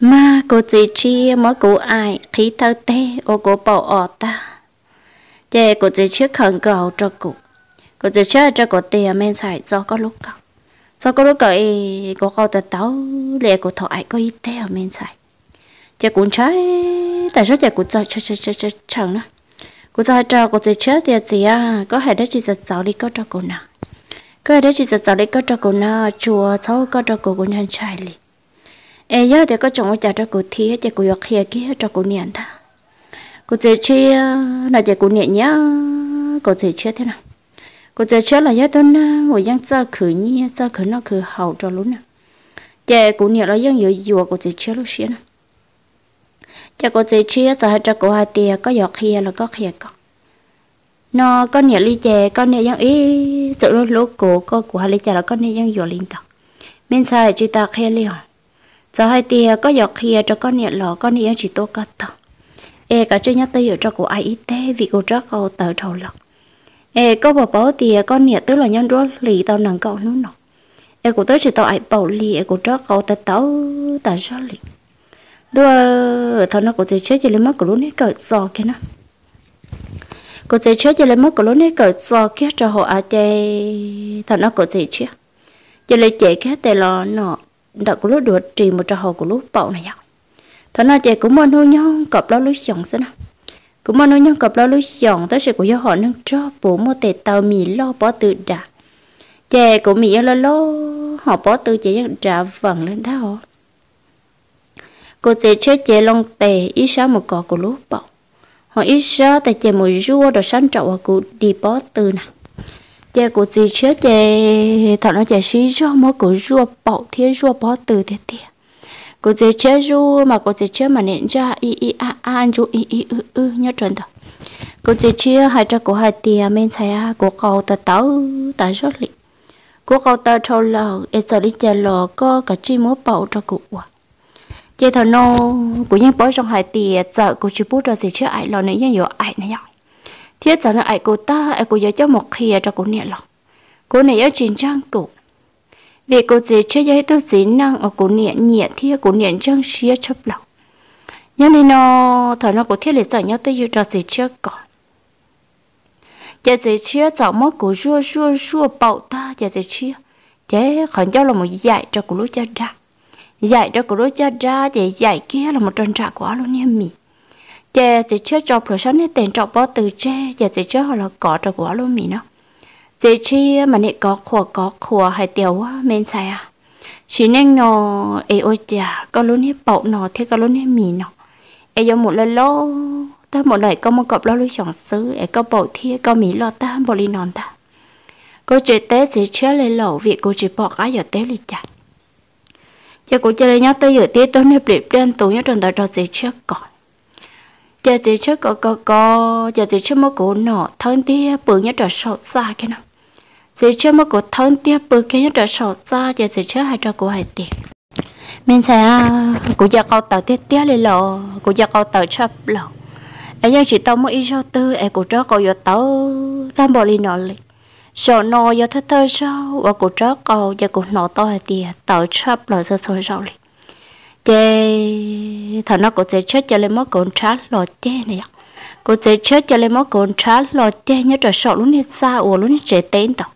mà cô chỉ chi mỗi cô ai, khí thơ tê, ô cô bỏ ọ ta. Chê cô chỉ chiếc khẩn cầu cho cô cô chỉ chiếc cho cô tiền men xài cho có lúc cầu cho có lúc cầu cô câu tờ táo lệ cô thọ ai có ý tê ở men xài Chê cũng trái, tại sao chê cũng cho cho cho cho cho chẳng nữa cô cho cho cô chỉ chiếc tiền gì à có hay đó chỉ giật cháu đi có cho cô nào có hay đó chỉ giật cháu đi có cho cô nào chùa cháu có cho cô cũng chẳng chạy liền ai giờ thì có chồng cha cho cô thi cho cô học kia kia cho cô niệm ta cô chơi chơi là cho cô niệm nhá. Cô chơi chơi thế nào? Cô chơi chơi là giờ tôi na ngồi giang cha khử nhia cha khử nó khử hậu cho luôn nè. Cha cô niệm là giang nhiều nhiều cô chơi chơi lúc xưa nè. Cha cô chơi chơi giờ cho cô hai tia có học kia là có kia có. Nó có niệm ly chè, có niệm giang ý sự lúc lúc cô có của hai ly chè là có niệm giang nhiều linh tao mình sai chỉ ta kia liền giờ hai tia có giọt kia cho con nhẹ lọ con nhẹ chỉ tôi cắt tao ê cả chơi nhát tay ở cho cô ai ít thế vì cô chắc cô tờ trầu lọc, ê có bảo bảo tia con nhẹ tức là nhân rốt lì tao nằng cậu nữa nọ. Ê cô tới chỉ tao ai bảo lì ê cô chắc cậu tờ tao tờ sao lì. Đua thằng nó cô chơi chơi chỉ lấy mất của lúc này cởi giò kia nó. Cô chơi chơi chỉ lấy mất của lúc này cởi giò kia cho họ à ai chơi thằng nó cô chơi chơi chỉ lấy chạy cái tè lò nọ đã có lúc đuổi trì một trò hồ của lúc bậu này vậy. Thế nào chị, cũng muốn nuôi nhau cọp lo lúc chọn xin à cũng muốn nuôi nhau cọp lo lúc chọn tới sự của do họ nâng cho bố một tệ tàu mì lo bỏ tự đã Chè của mì lo lo, họ bỏ tự chị trả vần lên thao cô chị chơi chè long tệ ít sao một cọ của lúc bậu họ ít sao tại chè một rua đồ sáng trậu của đi bỏ tự này giờ của chị chưa chè thằng nó chè xí cho mỗi của rùa bỏ thiên rùa bỏ từ thế thế của chị chết rùa mà của chị chết mà nện ra y y a a rùa y y ư ư, nhớ chuẩn đó của chị chưa hai cho của hai tia men xài à của cậu ta tao ta rất lị. Của cậu ta trâu lò em giờ đi chè lò có cả chi múa bảo cho cụ à. chị thằng nô, của nhân bỏ trong hai tia giờ của chị bút rồi chị chưa ai lò nữa nhưng nhiều ai nữa thiết cho nó ai cô ta, ai cô giờ cho một khi cho cô nè lọ. Cô này ở trên trang cụ vì cô chỉ chơi giấy tôi chỉ năng, ở cô nè nhẹ thiết cô nè trang xia chấp lòng nhưng nên nó thời nó cô thiết lịch sợ nhau tới giờ cho gì chưa có giờ gì mất cô rua rua rua bảo ta giờ gì chưa chế khẩn cho là một dạy cho cô lúc cha ra. Dạy cho cô lúc cha ra dạy dạy kia là một tròn trả quá luôn nha mình chè chỉ chưa cho pro sáng này tiền cho bao từ chè chè chỉ chưa họ là cọ cho quả luôn mì nó chỉ chi mà này có khổ có khổ hay tiêu men sai à? Chỉ nên nó ai ôi chà, có luôn hết bậu nó thế có luôn hết mì nó ê giờ một lần lo ta một lần có một cặp lo luôn chọn xứ, ê có bậu thế có mì lo ta, bò li non ta. Cô chỉ té chỉ chưa lấy lẩu việc cô chỉ bỏ cái giờ té li chặt. Giờ cô chơi nhau tới giờ té tôi nếp bị đen tủ nhớ trong đời trò chỉ chưa còn giờ chỉ chưa có có có. Giờ chỉ chưa một cổ nọ thân tia bự nhất trở sầu xa cái nào. Chỉ chưa một cổ thân tia bự cái nhất trở sầu xa giờ chỉ chưa hai trò cổ hai tiền mình sẽ cổ giờ câu tàu tia tia lên lò cổ giờ câu tàu chấp lò. Ấy giờ chỉ tao mới ít cho tư ấy cổ cho cổ giờ tàu tam bò lên nọ lên. Sợ nọ giờ thất thơ sao và cổ cho cổ giờ cổ nọ to hai tiền tàu chấp lò giờ sôi rau lên chê. Thằng nó có thể chết cho lên mất cồn trá lò chê này có thể chết cho lên mất cồn trá lò chê nhớ trời sợ lúc này xa ủa lúc này trẻ tên tao.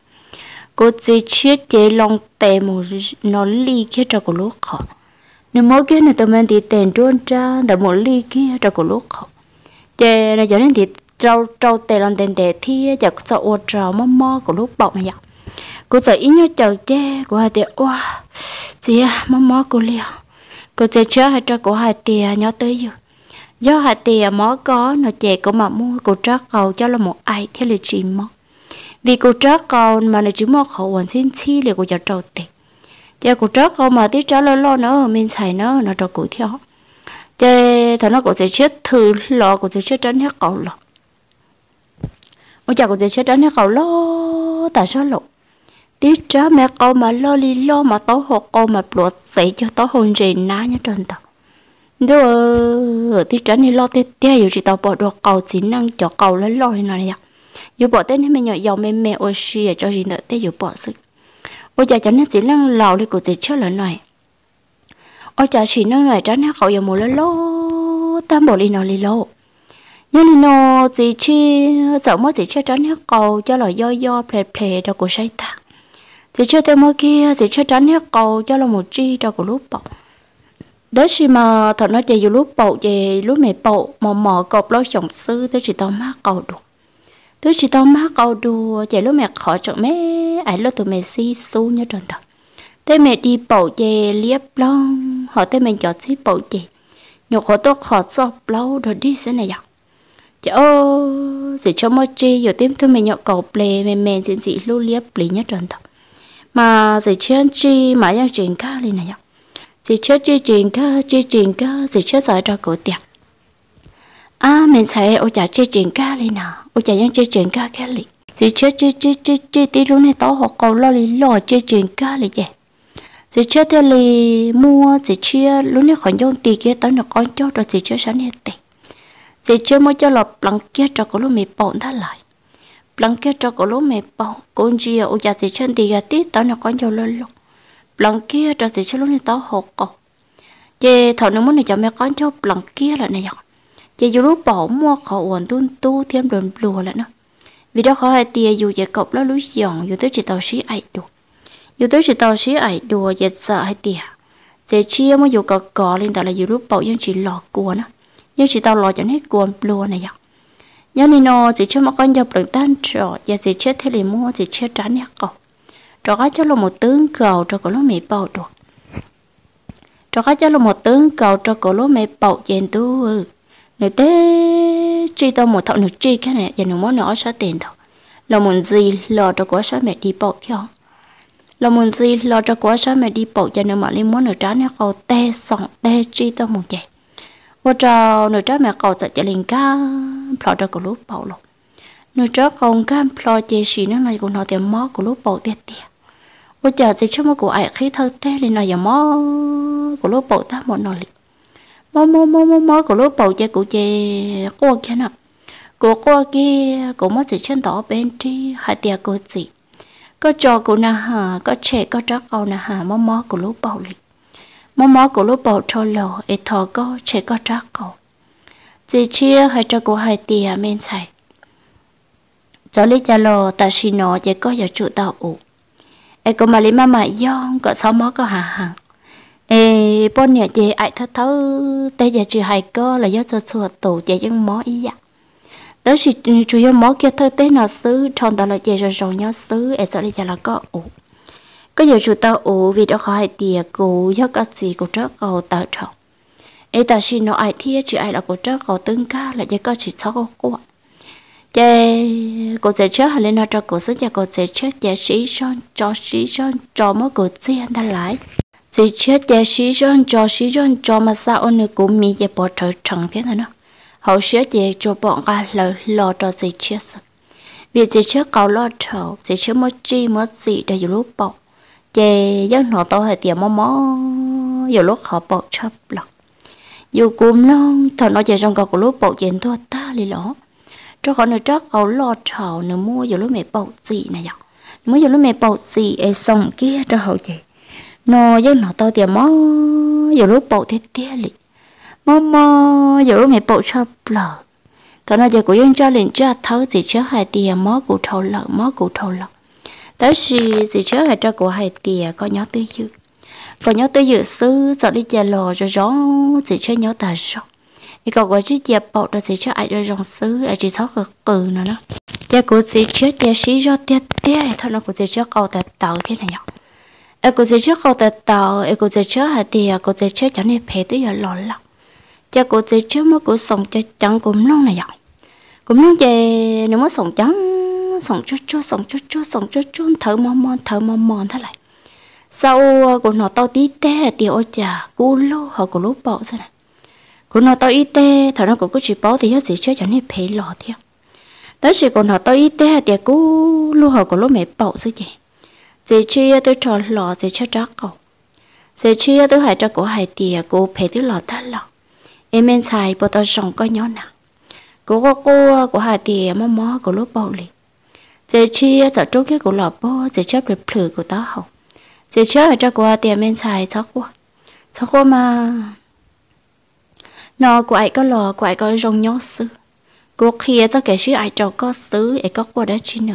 Có thể chết chê lòng tè một nó ly kia cho cô lúc khó nếu mỗi kia này tụi mình thì tiền trôn ra đã một ly kia cho cô lúc khó chê là cho nên thì trâu trâu tè lòng tè tè thi giờ sợ ủa trâu mò mò của lúc bọc này cô sợ ý nhớ chờ chê của hai tè oa, chị à, mò mò cô liều cô chơi chơi hay cho cô hai tia nhớ tới giờ. Do hai tia mó có nó chè của mà mua cô trót cầu cho là một ai theo lịch trình mó. Vì cô trót cầu mà nó chỉ mua khẩu hoàn xin chi liền cô cho trâu tiền cho cô trót cầu mà tí trả lo lo nữa mình xài nó nó cho cô theo. Chơi thằng nó cũng sẽ chết, thử lo cũng sẽ chết tránh hết cầu lo ôi chà, cũng sẽ chết tránh hết cầu lo tại sao lộ tí cha mẹ câu mà lo li lo mà tao hộ câu mà bột dậy cho tao hôn gì ná nhá trơn tao đưa tí cha này lo tê tê dù chỉ tao bỏ được cầu chỉ năng cho cầu lấy lo này này dù bỏ tên nên mình nhỏ giàu mẹ mẹ ôi xì à, cho gì nữa tê dù bỏ sức. Ôi giờ cho nên chỉ năng lào đi của chị chơi lần này ôi chả chỉ năng này tránh hết cậu giờ một lo tam bộ li nó li lo. Nhưng li nó chỉ chi, sợ mất chỉ chơi tránh hết cầu, cho là do do ple ple đâu của say ta chỉ chơi thêm mới kia chỉ chơi tránh hết cầu cho là một chi cho của lúc bọc đó chỉ mà thật nó dù lúc bậu về lúc mẹ bậu mà mở cọp lo chồng sư tôi chỉ tao má cầu được tôi chỉ tao má cầu đùa chạy lúc mẹ khỏi chọn mẹ ấy lúc tụi mẹ si su nhớ trần thật thế mẹ đi bậu về liếp long họ thế mẹ chọn xí bậu về nhục họ tôi khó sọp lâu rồi đi thế này dọc. Chị ô chỉ cho mọi chi rồi tiếp thôi mẹ nhọ cầu ple mẹ mẹ diễn dị lưu liếp lý nhớ trần thật mà dì chân chi mà yang chuyện cơ lên này ạ. Chỉ chết chi chuyện cơ chi chuyện cơ dì chết giải cho cổ tiệc à mình thấy ô chả chi chuyện cơ lên nào ô chả yang chi chuyện cơ cái gì dì chết chi chi chi chi tí luôn này tao học cầu lo lì lo chi chuyện cơ li vậy. Dì chết thì lì mua dì chia lúc này khỏi dùng tiền kia tới nó con cho rồi dì chết sáng hết tiền dì chết mới cho lọp lăng kia cho cổ lúc mình bọn thắt lại lăng kia cho cổ lúc mẹ bọn con gì ở nhà chỉ chân thì kia tí tao nó con nhiều lần lúc lần kia cho chân lúc này tao hột cổ chị thợ nó muốn này cho mẹ con cho lần kia là này nhở chị dù lúc bỏ mua khẩu quần tuôn tu, thêm đồn lùa lại nữa. Vì đó khó hai tia dù chị cọc nó lúi giòn, dù tới chị tao xí ải đùa. Dù tới chị tao xí ải đùa chị sợ hai tia chị chia mà dù cọ cọ lên tao là dù lúc bỏ nhưng chị lọt cua nữa. Nhưng chị tao lọt chẳng hết cua lùa này nhở nhớ nên nó chỉ chưa mà con dọc được tan trọ, và chỉ chơi thế liền mua, chỉ chơi trán nhắc cọc Trò cái cho là một tướng cầu trò cổ lúa mẹ bầu được Trò cái cho là một tướng cầu trò cổ lúa mẹ bầu chèn tu. Nửa tế chi chỉ tao một thọ nước chi cái này giờ nó muốn nó sẽ tiền thôi. Là muốn gì lo cho quá sao mẹ đi bầu theo là muốn gì lo cho quá sao mẹ đi bầu cho nên mà lên muốn nửa trái nó cầu tê sòng tê chi tao một chè và cho nửa trái mẹ cầu chạy liền cao lo cho của lúa bầu lộc nếu cho con cam lo chế sĩ nó này của nó thì mó của lúa bầu tiệt tiệt bây giờ chỉ cho một của ai khi thơ thế thì nó giờ mó của lúc bộ ta một nồi mó mó mó mó mó của lúc bộ chế của chế qua kia nè. Của qua kia của mó chỉ chân tỏ bên tri hai tiệt của gì có cho của na hà có trẻ, có trắc câu na hà mó mó của lúc bộ lịch mó mó của lúc bộ cho lò ít thọ có trẻ, có trắc câu chỉ chia hai cho cô hai tia men xài cháu lý cha lò ta xin nó chỉ có giờ trụ tàu ủ. Ai có mà lấy mà mà yong có sáu mó có hà hàng, ê bọn nhà chị ai thất thấu tê giờ chị hai có là do cho chùa tổ chị những mó ý ạ. Đó chỉ chủ yếu mó kia thơ tê nó xứ trong đó là chị rồi rồi nhớ xứ ai sợ lấy cha là có ủ. Có giờ trụ tao ủ vì đó khỏi hay tiệt cụ do các gì cũng rất cầu tàu trọng ấy ta xin nó ai thia chỉ ai là cô trước có tương ca là chỉ có chỉ sáu cô chè cô sẽ chết hay lên nó cho cô sức cho cô sẽ chết. Chè sĩ son cho sĩ son cho mỗi cô xe ta lại. Chỉ chết chè sĩ son cho sĩ son cho mà sao ông nữ cũng mi chè bỏ trở trần thế này nó hậu sẽ chè cho bọn ta lời lo cho chỉ chết vì chỉ chết cầu lo thầu chỉ chết mất chi mất gì để lúc bỏ chè dân họ tao hay tiền mò mò dù lúc họ bỏ chấp lọc dù cũng non thằng nó chạy trong cầu của lúc bỏ chuyện thôi ta lì lỏ cho con nữa chắc cầu lo trào nữa, mua giờ lúc mẹ bầu gì này nhở mua giờ lúc mẹ bầu gì ấy xong kia cho hậu chị. Nó dân nó tao tiền mó giờ lúc bầu thế tia lì Mó mó giờ lúc mẹ bầu cho lờ Thọ nó giờ của dân cho liền cho thấu gì chứ hai tiền mó cụ thầu lợ mó cụ thầu lợ. Tới gì gì chứ hai cho của hai tiền có nhớ tư dư và nhớ tới dư sư sợ đi chè lò rồi gió chỉ chơi nhớ ta rồi thì cậu có chiếc chè bộ rồi chỉ chơi ai được dòng xứ, ai chỉ sáu cực cừ nữa đó. Chè của chỉ chơi chè sĩ do tiết tiết thôi nó của chỉ chơi cầu tạt tàu cái này nhở ai của chỉ chơi cầu tạt tàu ai của chỉ chơi hai tia của chỉ chơi chẳng nên phê tới giờ lò lắm. Chè của chỉ chơi mới của sống cho chẳng cũng luôn này nhở cũng luôn về nếu mới sống trắng sống chút chút sống chút chút sống chút chút thở mòn mòn thở mòn mòn thế này sau ờ, của nó tao tí tê thì ôi chà cú lô họ của lúc bỏ ra này. Của nó tao y tê thằng nó cũng có chỉ bỏ thì hết gì chơi cho nên phải lò theo. Đó chỉ còn nó tao y tê thì cú lô họ có lúc mẹ bỏ gì chị chị chia ờ, tôi trò lò chị cho chắc cậu chị chia tôi hại cho cô hai thì ờ, cô phải tôi lò ta lò, em men xài bộ tao sống có nhỏ nào. Cô có cô của hai thì mò mò của lúc bỏ liền. Chị chia giờ trốn cái của lò bố chị chấp được phử của tao học chỉ chia ở trong hai tiền bên xài chắc quá sao quá mà nó của ai có lò, của ai có rong nhó sư cô kia cho kẻ sư ai trâu có sư ai có qua đã chi nữa.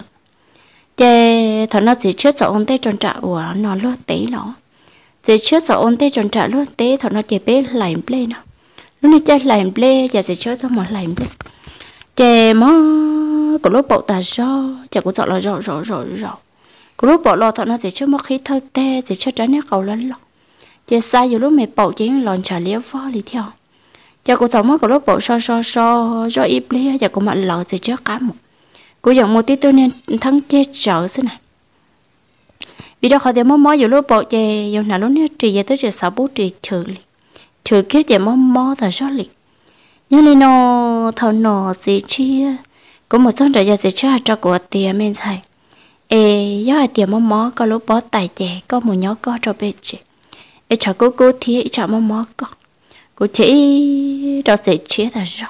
Chê, thằng nó chỉ chết cho ông tê tròn trả của nó luôn tế nó chỉ chết cho ông tê tròn trả luôn tế thằng nó chỉ biết lại ble nó. Lúc này chơi lại ble giờ chỉ chết thôi một lại ble chê mà có lúc bộ tà do chả cũng chọn là rõ rõ rõ rõ có lúc bỏ lò thằng nó chỉ cho mất khí thơ tê chỉ cho trái nét cầu lên lọ chỉ sai dù lúc mẹ bỏ chỉ lòn trả liếu phó đi theo. Cho cô sống mất có lúc bỏ so so so do ít ble cho cô mạnh lọ chỉ cho cá một cô dọn một tí tôi nên thắng che chở thế này. Vì đó khỏi thì mò mò dù lúc bỏ chè dù nào lúc nữa trì về tới chỉ sáu bố trì trừ li trừ kia chè mò mò thật rõ li nhớ li nó thầu nọ gì chia, có một số trời giờ sẽ cho cho của tiền men xài ê do hai tiền mò mò có lúc bó tài trẻ có một nhỏ có cho bê chị, ê chả cô thì thiê chả mò mò có cô chỉ đó sẽ chết thật rõ.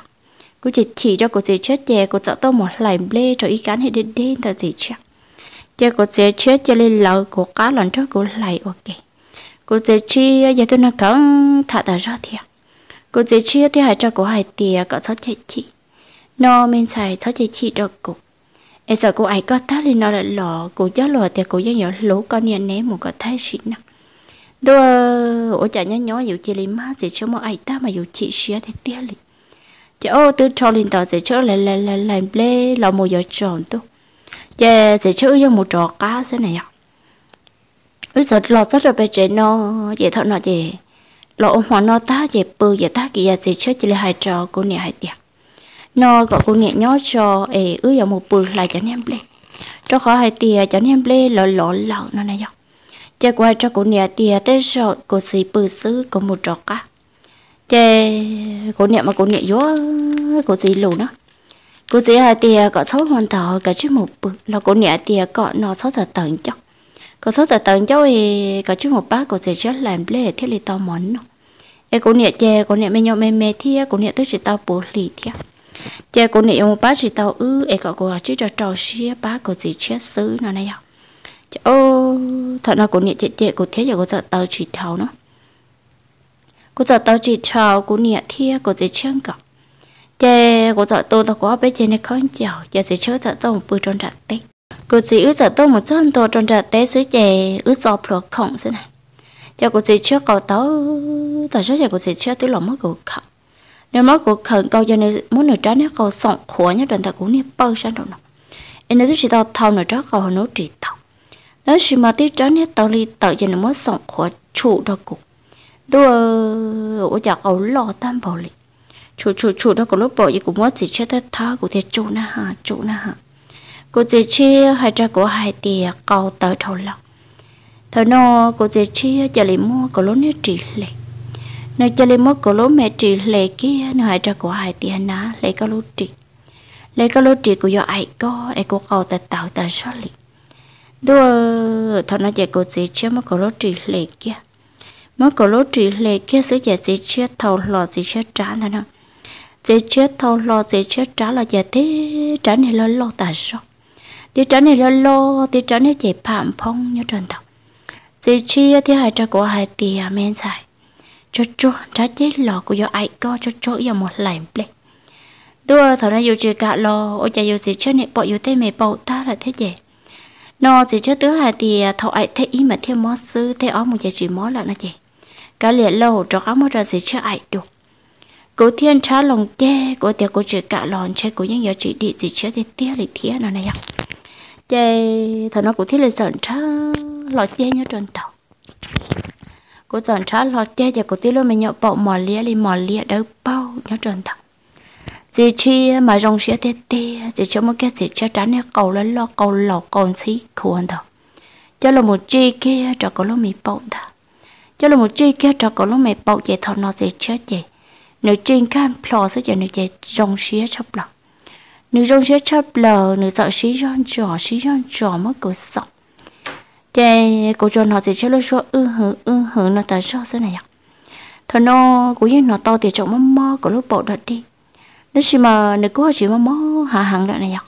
Cô chỉ chỉ cho cô chỉ chết chè cô chọn tôi một lại lê cho ý cán hết đến đến là dễ chắc chè cô dễ chết cho lên lầu cô cá lần trước cô lại ok. Cô dễ chi giờ tôi nói cẩn thật là rõ thiệt cô dễ chia thì hai cho cô hai tiền có sáu chị chị nó mình xài sáu chị chị được cục em sợ cô ấy có thắt lên nó là lọ cô chó lọ thì cô nhớ nhỏ lũ con nhà ném một cái thái xịn nè. Đua ôi chả nhớ nhớ dù chị lên má sẽ cho một ai ta mà dù chị xía thì tiếc liền. Chị ô từ cho lên tàu sẽ cho lại lại lại lại ble lọ một giờ tròn tu. Chị sẽ cho cho một trò cá thế này ạ ứ sợ lọ rất là bé trẻ nó, dễ thợ nó chị lọ ông hoàng nó ta chị bự, dễ ta kia sẽ cho chỉ là hai trò, cô nè hai tiệt nó gọi cô nghệ nhó cho ế ư giờ một bữa lại cho nem ble cho khỏi hai tìa cho nem ble lọ lọ lọ nó này dọc chè qua cho cô nghệ tìa tới sợ cô xì bự xứ có một trò cá chè, cô nghệ mà cô nghệ yếu cô gì lù nó. Cô gì hai tia có số hoàn thọ, cả chứ một bự. Là cô nghệ tia có nó số thật tận cho. Có số thật tận cho thì có chứ một bác cô gì chết làm lệ thiết lý tao món nó. Ê, cô nghệ chè, cô nghệ mê nhau mê mê thia, cô nghệ tới chỉ tao bố lì thia chè cô này ông bác chỉ tao ư em có cô chỉ cho trò xia bác cô gì chết xứ nó này à ô, thật là cô này chè chè cô thế giờ cô sợ tao chỉ thầu nó. Cô sợ tao chỉ chào cô này thia, cô chỉ chân cả chè cô sợ tôi tao có bé trên này khó chào giờ sẽ chơi thật tôi một bữa tròn trại tết cô chỉ ư sợ tôi một chân tôi tròn trạc tết xứ chè ư sợ lọ khổng thế này. Giờ cô chỉ chơi cậu tao tao số giờ cô chỉ chơi tới lòng mất cô khẩu nếu mất cuộc khẩn câu cho nên muốn nửa trái nếu câu sọng khổ nhất định ta cũng nên bơ sang đâu nó em nói chỉ tao thâu nửa trái câu nó chỉ tao. Nó chỉ mà tiếc trái nếu tao đi tao cho nên mất sọng khổ chủ đó cũng. Đua ở chả cầu lo tam bảo lì chủ chủ chủ đó có lúc bỏ gì cũng mất gì chết tất thà của thiệt chủ na hà chủ na hà cô chỉ chia hai trái của hai tiề cầu tới thầu lòng thầu nó cô chỉ chia cho lấy mua có lúc nét trị lệ nơi cho lên mất của lỗ mẹ trị lệ kia nơi hai cha của hai tiền ná lấy có lỗ trị lấy có lỗ trị của do ai có ai có cầu tại tạo tại xóa lì đua thằng nó chạy cô gì chưa mất có lỗ trị lệ kia. Mất có lỗ trị lệ kia sửa chạy gì chưa thầu lò gì chưa trả thôi nè. Gì chưa thầu lò gì chưa trả là chạy thế trả này lo lo tại sao thì trả này lo lo thì trả này chạy phạm phong như trần tộc. Gì chi thì hai cha của hai tiền men xài cho cho, trả chết lò của do ai có, cho cho giờ một lại ple đua thằng nó yêu chỉ cả lò, ôi cha yêu chỉ chết này bỏ yêu thế mày bầu ta là thế gì nó chỉ chết thứ hai thì à, thầu ai thế ý mà theo mó sư thế ó một chỉ mó là nó gì cả liền lâu cho các một giờ gì chưa ai được cố thiên trả lòng che cố tiệc cố chỉ cả lòn chơi cố những giờ chỉ đi gì chưa thì tia thì tia nó này ạ. Chơi thằng nó cố thiết lên sờn trả lò che như tròn tàu cô chọn trả lọt che cho cô tí luôn mình nhậu bậu mò lia li mò lia đâu bao nhớ tròn thật chỉ chi mà rong xía tê tê chỉ cho một cái gì cho trả nè, cầu lên lo cầu lọ còn xí khuôn thật cho là một chi kia cho có lúc mình bậu thật cho là một chi kia cho có lúc mình bậu chạy thọ nó sẽ chết vậy nếu trên cam plò sẽ cho nó chạy rong xía chấp lọ. Nếu rong xía chấp lờ nếu sợ xí rong trò, xí rong trò mất cổ sống chế cô cho nó gì chết lúc số ư, hử ư, hử, nó ta cho thế này ạ thôi nó cũng như nó to thì trọng mắm mò của lúc bộ đợt đi. Nếu chỉ mà nếu cô chỉ mắm mò hạ hàng lại này à? ạ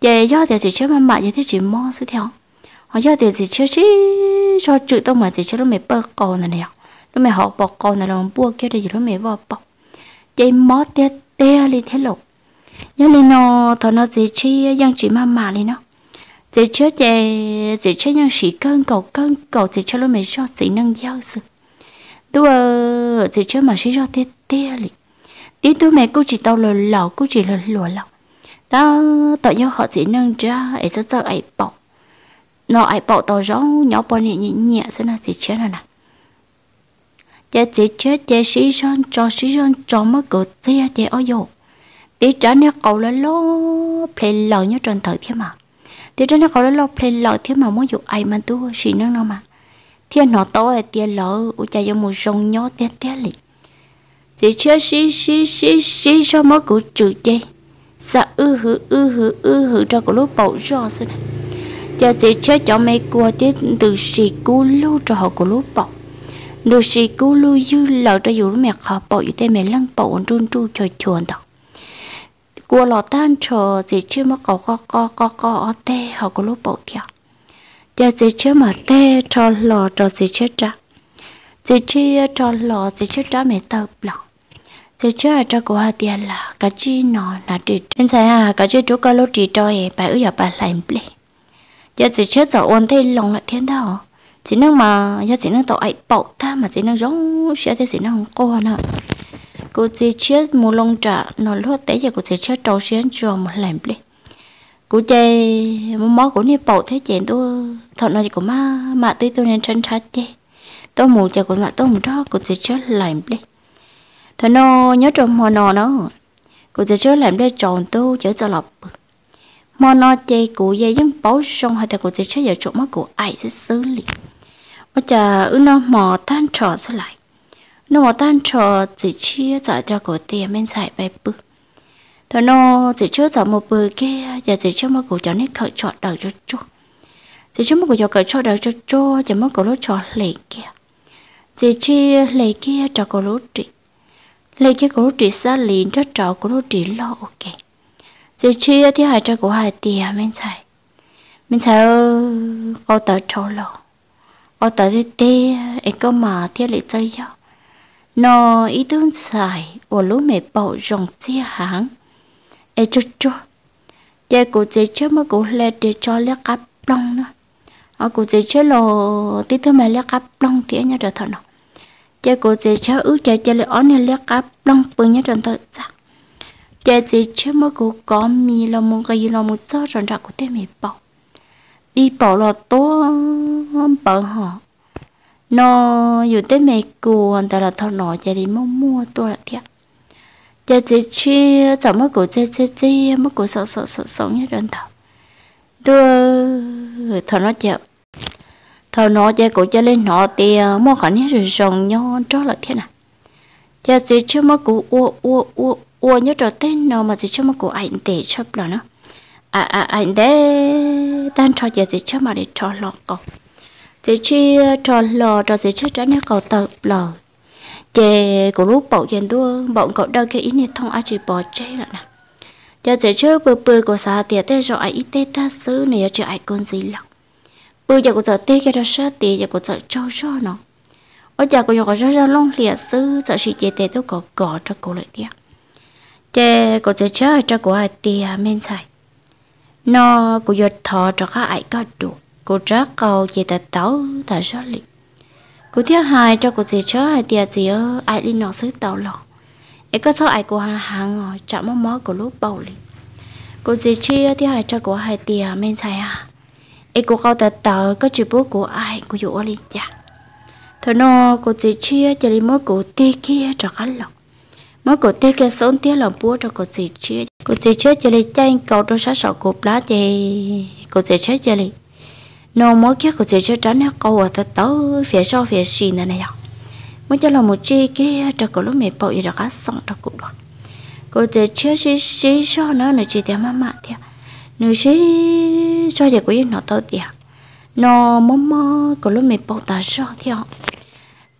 chạy do thì chỉ mắm mà mẹ thì chỉ mò sẽ theo. Họ do thì chỉ chết chứ cho chữ tao mà chỉ cho nó mày bơ con này nhở nó à? mẹ họ bọc con này là bua kia thì nó mẹ vào bỏ chạy mó té té lên thế lộ. Nhớ lên nó, thôi nó gì chi giang chỉ mà mạ lên nó chỉ cho chị chỉ cho nhân sĩ cơn cầu cơn cầu chỉ cho lúc mẹ cho chỉ năng giao sự. Đùa chỉ cho mà sĩ cho té té lì tí tôi mẹ cô chỉ tao lừa lò cô chỉ lừa lừa lò ta tự do họ chỉ nâng ra, ấy cho cho ấy bỏ. Nó ấy bỏ tao rõ, nhỏ bỏ nhẹ nhẹ nhẹ sẽ là chỉ chết rồi nè chỉ chỉ chết chỉ sĩ son cho sĩ son cho mất cửa xe chỉ ở vô tí trả nè cầu lên lo play lò nhớ tròn thời thế mà tí trên nó có là lo play lò thế mà muốn dụ ai mà tu sĩ nó nó mà thiên nó to thì tiền lỡ u cha cho một rong nhỏ té té liền chỉ chưa xí xí xí xí cho mất cụ trừ chơi sa ư hử ư hử ư hử, cho cổ lúc bầu rõ xin giờ chỉ chơi cho mấy cua tiết từ xì cú lu cho họ cổ lúc bầu. Từ xì cú lu dư lợ cho dù mẹ khó bầu như thế mẹ lăng bầu run ru cho chuồn đọc của lọ tan cho chỉ chưa mà cậu có có có có ở tê họ có lúc bầu theo giờ chỉ chưa mà tê cho lọ cho chỉ chưa trả chỉ chưa cho lọ chỉ chưa trả mẹ tao lọ giờ chưa cho cô hà tiền là cái chi nó là chỉ nên sai à cái chi chú có lúc chỉ cho ấy bài ở nhà bài lại ple giờ chỉ chưa giờ ôn thấy lòng lại thiên đạo chỉ năng mà, giờ chỉ năng tàu ấy bảo ta mà chỉ năng giống sẽ thấy chỉ năng cô nữa cô chỉ chết mù lông trả nó lót tế giờ cô chỉ chết trâu xuyên cho một lần đi cô chơi một món của nếp bầu thế chị tôi thật nói của má mà tôi tôi nên tranh sát chơi tôi mù chờ của mẹ tôi một đó, cô chỉ chết lần đi thật nó nhớ trong mò nó nó. Cô chỉ chết lần đi tròn tôi chở cho lọc mò nò chơi cụ dây dân bấu xong hai tay cô chỉ chết giờ trộm mắt của ai sẽ xử lý. Bây giờ ứ nó mò than trò sẽ lại nó mò tan trò chỉ chia giải cho cổ tiền bên xài bài bự. Thà nó chỉ chơi giải một bự kia, giờ chỉ chơi một cổ cho nên khởi chọn đầu cho chú chỉ chơi một cổ cho khởi chọn đầu cho chú chỉ mắt cổ lỗ trò lệ kia. Chỉ chia lệ kia cho cổ lỗ trị. Lệ kia cổ trị xa liền cho trò cổ trị lo, ok. Chỉ chi thì hai cho cổ hai tiền mình xài mình xài có tờ trò lo. Có tờ thì tê ấy có mà thiết lệ chơi nhau nó ý tưởng xài ở lúc mẹ bảo rong chia hàng ấy chút chút giờ cổ chơi chơi mà cổ lê để cho lê cặp lông nữa. À, ở cổ chơi chơi lo tí thứ mà lê cặp lông thì nhớ được thật nào cha cô chơi chơi ước chơi cha lại on lê cáp long bự nhớ được thật chắc cha chơi chơi mà cô có mi là một cái gì là một số rồi ra của thấy mẹ bảo. Đi bảo là to bảo họ nó dù tới mẹ cô anh ta là thọ nọ cha đi mua mua tôi là thiệt. Cha chỉ chi chẳng mà cô chơi chơi chơi, mà cô sợ sợ sợ sợ như đơn thọ. Đưa thọ nó chịu. Thọ nó chơi cổ chơi lên nó thì mua khả năng rồi rồng nhau cho là thế nào giờ chỉ chưa mà cổ ua ua ua ua nhớ trở tên nó mà chỉ chưa mà cổ ảnh để chấp là nó. À à ảnh để tan cho giờ chỉ chưa mà để cho lọt cổ chỉ chi ờ, cho lò cho chỉ chết trái nét cầu tập lò chè cổ lúc bảo chuyện đua, bọn cậu đâu cái ý này thông ai chỉ bỏ chơi rồi nè. Giờ chỉ chơi bự bự của xã tiệt tê rồi ai ít tê ta xứ này chơi ai con gì lắm. Bự giờ của giờ tê cái đó sợ tê giờ của giờ trâu cho nó. Ở giờ của giờ cho long liệt xứ giờ chỉ chè tê tôi có gõ cho cô lại tiếc chè của giờ chơi cho cô ai tê men sai nó của giờ thọ cho các ai có đủ cô chắc câu chỉ tê tấu ta rất lì cô thứ hai cho cô chỉ chớ hai tia gì ở ai đi nọ xứ tàu lọ. Ấy có số ai cô hà hàng ngồi chạm mó mó của lúc bầu lì cô chỉ chi thứ hai cho cô hai tia men sai à. Ấy cô câu tật tờ, có chữ bố của ai cô dụ đi chả. Thôi nó cô chỉ chi cho đi mó cô tê kia cho khá lòng mới cô tê kia sống tía lòng búa cho cô chỉ chia cô chỉ chia cho đi tranh cầu cho sát sọ cột lá chị cô chỉ chia cho đi nó mỗi kia cô sẽ chia tránh nó câu ở tờ tớ phía sau phía xì này này mới cho là một chi kia cho cô lúc mẹ bảo gì đó khá xong cho cô đó cô sẽ chơi xí xí cho nó nữa chỉ theo mama theo nữa sĩ cho giờ quý nó tao tiệt nó mò mò có lúc mình bảo ta cho theo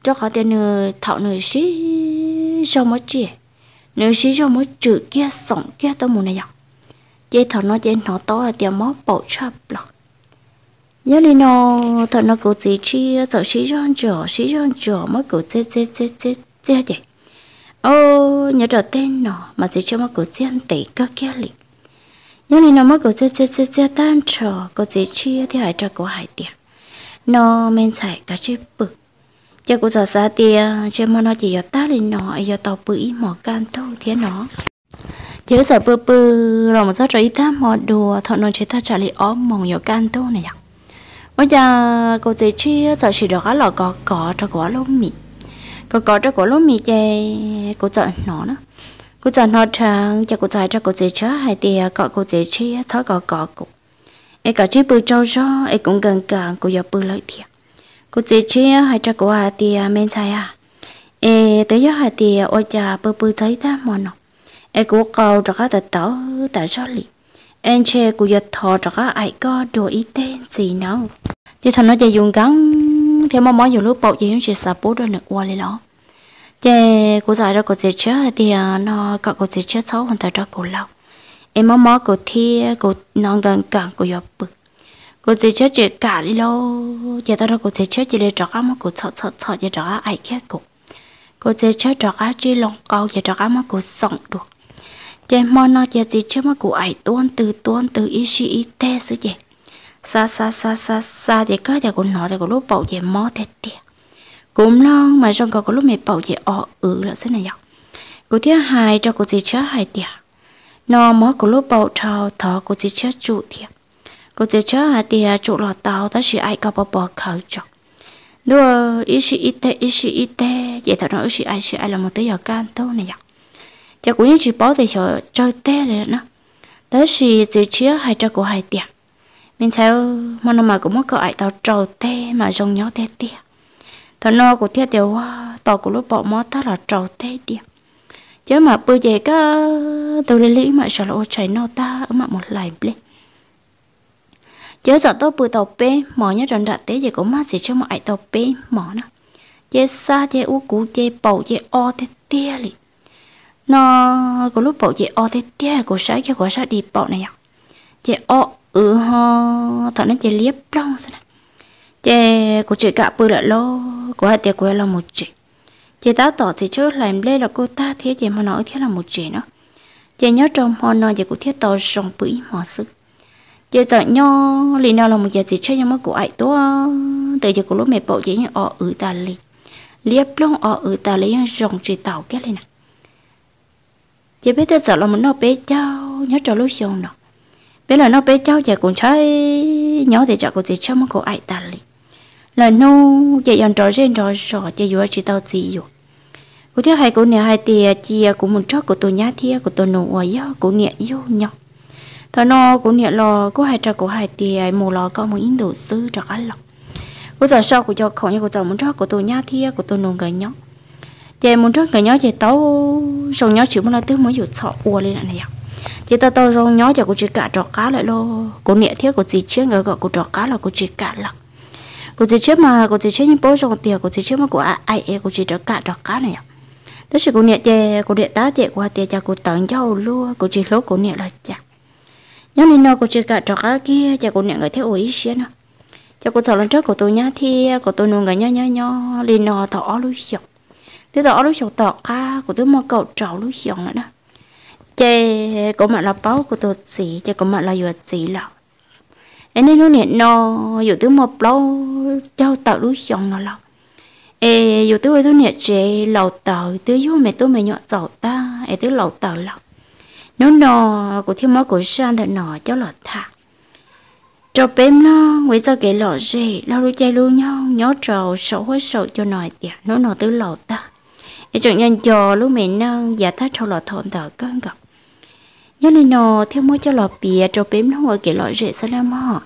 cho họ tiền nữa thảo nữa sĩ cho mới chi nữa sĩ cho mới chữ kia, xong kia tao muốn này vậy chị thảo nó chị nó tao là tiền mò bảo chấp lọ nhớ đi nó thật nó cố chỉ chi sợ xí rong trỏ xí rong trỏ mới cố chết chết chết chết chết vậy ô, nhớ trở tên nó mà chỉ cho mất cố chiến tỷ cơ kia liền nhớ đi nó mất cố chết chết chết chết tan trỏ cố chỉ chi, thì hãy cho cố hại tiền. Nó men xài cả chiếc bực cho cố giờ xa tiền cho mà nó chỉ ở ta lên nó giờ tàu bự mỏ can thu thế nó chứ giờ bự bự, rồi mà sao rồi ta mỏ đùa thọ nó chỉ ta trả lại ó mỏng giờ can thu này ạ bây giờ cô chị chia giờ chỉ được là có có cho quả lúa mì. Có có cho quả lúa mì chơi cô chọn nó nữa cô chọn nó chẳng cho cô chạy cho cô chị chớ hay thì à, có cô chị chia thở có có cô. Ấy cả chị bự trâu cho em cũng gần gần cô giờ bự lợi thiệt. Cô chị chia hay cho cô thì à, men sai à? Em tới giờ hay thì à, ôi cha bự bự thấy ta mòn nó em cố cầu cho các tờ tại sao liền. Anh chê của giật thọ cho các ai có đồ ý tên gì nào thì thằng nó chơi dùng gắn thì mà mỗi dùng lúc bầu chơi hướng chỉ sập bố đôi được qua lấy đó chơi của giải ra của chị chết, thì à, nó cả của chị chết xấu hơn tại đó của lâu. Em mà mỗi của thi của non gần gần của giọt bực. Của chị chết chỉ cả đi lâu ta tao của chị chết chỉ để cho các mà của sợ sợ sợ chỉ cho ai khác của của chị chết cho các chỉ lòng câu chỉ cho các mà của sống được. Chơi mò nó chơi gì chứ mà cô ai tuôn, từ tuôn, từ ý chí ý tê sự gì sa sa sa sa sa, thì cơ thể cũng nói thì có lúc bảo vệ mò thế tiệt cũng non mà trong có lúc mẹ bảo vệ ọ ừ là thế này dọc cô thứ hai, cho cô chỉ chớ hai tiệt nó mò có lúc bảo trào thọ cô chỉ chớ chủ thiệt cô chỉ chớ hai tiệt chủ lọt tàu ta chỉ ai có bảo bảo khẩu cho. Đua ý sĩ ít tê ý sĩ ít tê vậy thật nói ý sĩ ai sĩ ai là một tí giờ can thôi này dọc. cho cũng như chỉ bảo thì cho chơi tê này nó tới là chỉ chớ hai, cho cô hai tiệt mình sao mà nó mà cũng mất có tao trầu tê mà trong nhỏ tê tê. Thằng nó của thiết quá, à, tao của lúc bỏ mó ta là trầu tê đi. Chứ mà bây giờ có tôi lấy lý mà sợ là ô chạy nó ta ở mặt một lại lên chứ giờ tôi bự tàu bê mỏ nhớ rằng đã tế gì cũng mát gì cho mọi ai tàu bê mỏ nó chế xa chế u cú chế bầu chế o tê tia liền nó có lúc bầu chị o thế tia của sáng cho của sáng đi bầu này à. ạ chị o ừ ho thọ nó chè liếp long sao chè của chị cả bự lại lo của hai tiệc của là một chị chị ta tỏ thì trước làm đây là cô ta thế chị mà nói thế là một chị nữa chị nhớ trong họ nói chị cũng thiết tỏ rong bưởi mỏ sức. Chị sợ nho lì nào là một giờ chị chơi nhưng mà của ai đó từ giờ của lúc mẹ bộ chị nhưng ở ờ, ừ ta lì. Liếp long ở ờ, ừ ta lấy rong chị tàu cái này nè. Chị biết tới giờ là mình nó bé cháu, nhớ trong lúc xong nào bé là nó bé cháu giờ cũng chơi nhỏ thì cháu cũng chỉ chơi mà cô ai ta li là nó giờ dọn trò chơi trò trò chơi vừa chỉ tao gì rồi cô thấy hai cô nè, hai tia chia à, cũng một chót của tôi nhá thia, của tôi nổ ở gió, của nè yêu nhau thằng nó cô nè lo cô hai trò của hai tia à, mù lo có một ít đồ sư cho cá lọc cô giờ sau của cho không như cô giờ muốn chót của tôi nhá thia, của tôi nổ gần nhau chị muốn trước cái nhớ chị tao, xong nhớ chịu mà là thứ mới dụ sợ ua lên này à chị ta tao rồi nhói cho cô chỉ cả trò cá lại lo cô nhẹ thiết, cô chỉ chết người gọi cô trò cá là cô chỉ cả là cô chỉ chết mà, cô chỉ chết những bố trong tiền, cô chỉ chết mà của ai ai cô chỉ trò cả trò cá này à? tất sự cô nhẹ chè, cô nhẹ tá chè qua tiền cho cô tận giàu luôn cô chỉ lố cô nhẹ là chả nhớ nên nó cô chỉ cả trò cá kia cho cô nhẹ người theo ủi xí nữa cho cô sợ lần trước của tôi nhá thì của tôi nuôi người nhá nhá nhá lên nó thọ luôn chọc thế đó lúc chồng tọt ca của tôi mua cậu trâu lúc chồng nữa đó chế có mặt là bao của tôi gì chế có mặt là vừa gì là em nên nó nè nó dù thứ một bao cho tạo lúc chồng nó là ê, dù hai tôi nè chế lầu tàu thứ vô mẹ tôi mẹ nhọ giàu ta, ê thứ lầu tàu là nó nó của thiên máu của sang thật nọ cho là thà cho bếm nó với cho cái lọ gì lao đôi chay luôn nhau nhớ trầu sầu hối sầu cho nòi tiệt nó nọ tới lầu ta. Ý chọn nhân cho lúc mình nâng, giả thắt cho lọ thọn thở cơn gặp nhớ nên nó theo mỗi cho lọ bìa cho bếm nó ở cái lọ rễ, sao làm họ